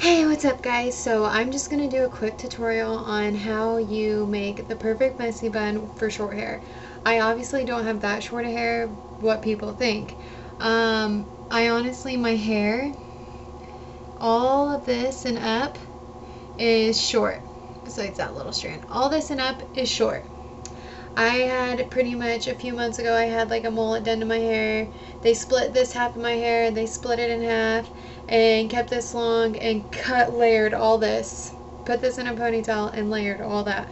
Hey, what's up guys? So I'm just going to do a quick tutorial on how you make the perfect messy bun for short hair. I obviously don't have that short of hair, what people think. Um, I honestly, my hair, all of this and up is short, besides that little strand. All this and up is short. I had pretty much a few months ago, I had like a mullet done to my hair. They split this half of my hair, they split it in half and kept this long and cut, layered all this. Put this in a ponytail and layered all that.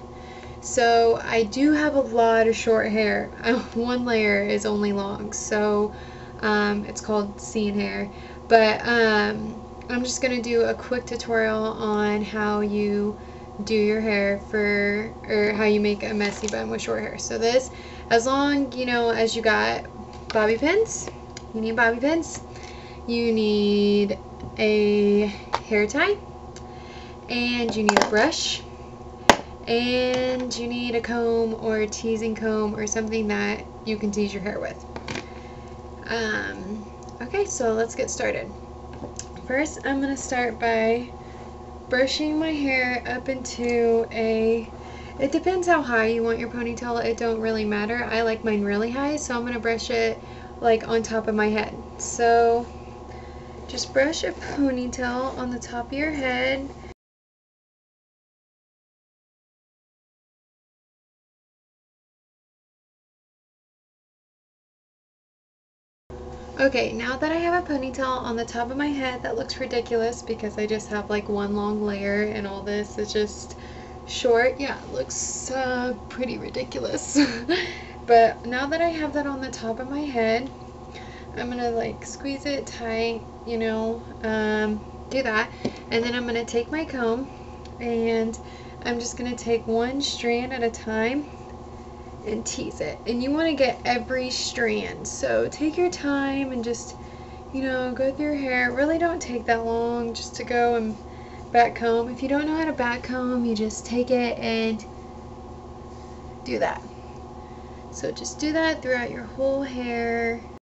So I do have a lot of short hair. One layer is only long, so um, it's called scene hair. But um, I'm just going to do a quick tutorial on how you do your hair for, or how you make a messy bun with short hair. So this, as long, you know, as you got bobby pins, you need bobby pins, you need a hair tie, and you need a brush, and you need a comb or a teasing comb or something that you can tease your hair with. Um, okay, so let's get started. First, I'm going to start by brushing my hair up into a it depends how high you want your ponytail it don't really matter. I like mine really high so I'm gonna brush it like on top of my head. So just brush a ponytail on the top of your head Okay, now that I have a ponytail on the top of my head, that looks ridiculous because I just have like one long layer and all this is just short. Yeah, it looks uh, pretty ridiculous. but now that I have that on the top of my head, I'm gonna like squeeze it tight, you know, um, do that. And then I'm gonna take my comb and I'm just gonna take one strand at a time and tease it. And you want to get every strand. So take your time and just, you know, go through your hair. Really don't take that long just to go and back comb. If you don't know how to back comb, you just take it and do that. So just do that throughout your whole hair.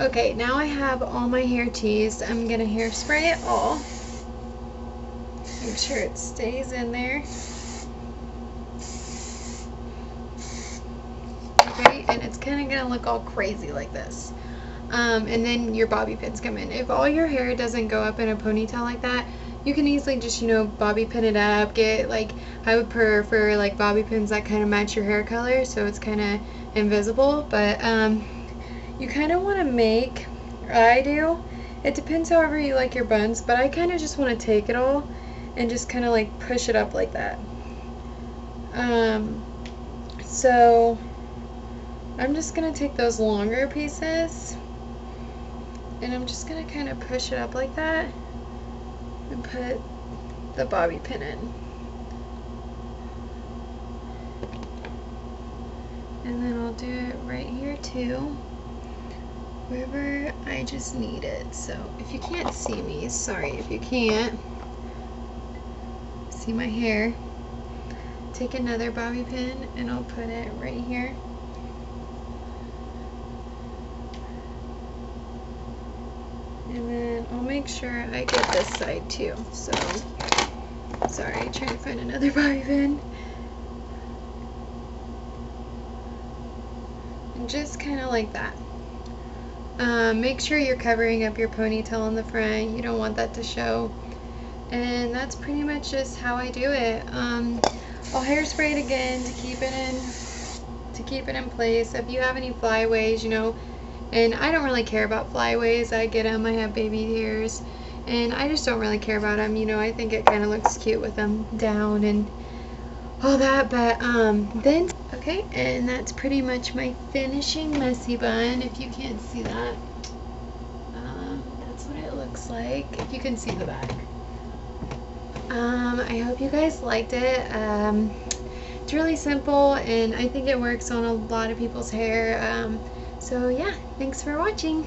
Okay, now I have all my hair teased. I'm gonna hairspray it all. Make sure it stays in there. Okay, and it's kind of gonna look all crazy like this. Um, and then your bobby pins come in. If all your hair doesn't go up in a ponytail like that, you can easily just, you know, bobby pin it up. Get, like, I would prefer, like, bobby pins that kind of match your hair color so it's kind of invisible. But, um, you kind of want to make, I do, it depends however you like your buns, but I kind of just want to take it all and just kind of like push it up like that. Um, so I'm just going to take those longer pieces and I'm just going to kind of push it up like that and put the bobby pin in. And then I'll do it right here too wherever I just need it. So if you can't see me, sorry if you can't see my hair, take another bobby pin and I'll put it right here. And then I'll make sure I get this side too. So, sorry, trying to find another bobby pin. And just kind of like that. Um, make sure you're covering up your ponytail in the front. You don't want that to show. And that's pretty much just how I do it. Um, I'll hairspray it again to keep it in to keep it in place. If you have any flyaways, you know, and I don't really care about flyaways. I get them. I have baby hairs. And I just don't really care about them. You know, I think it kind of looks cute with them down and all that. But um, then Okay, and that's pretty much my finishing messy bun, if you can't see that. Um, that's what it looks like, if you can see the back. Um, I hope you guys liked it. Um, it's really simple, and I think it works on a lot of people's hair. Um, so yeah, thanks for watching.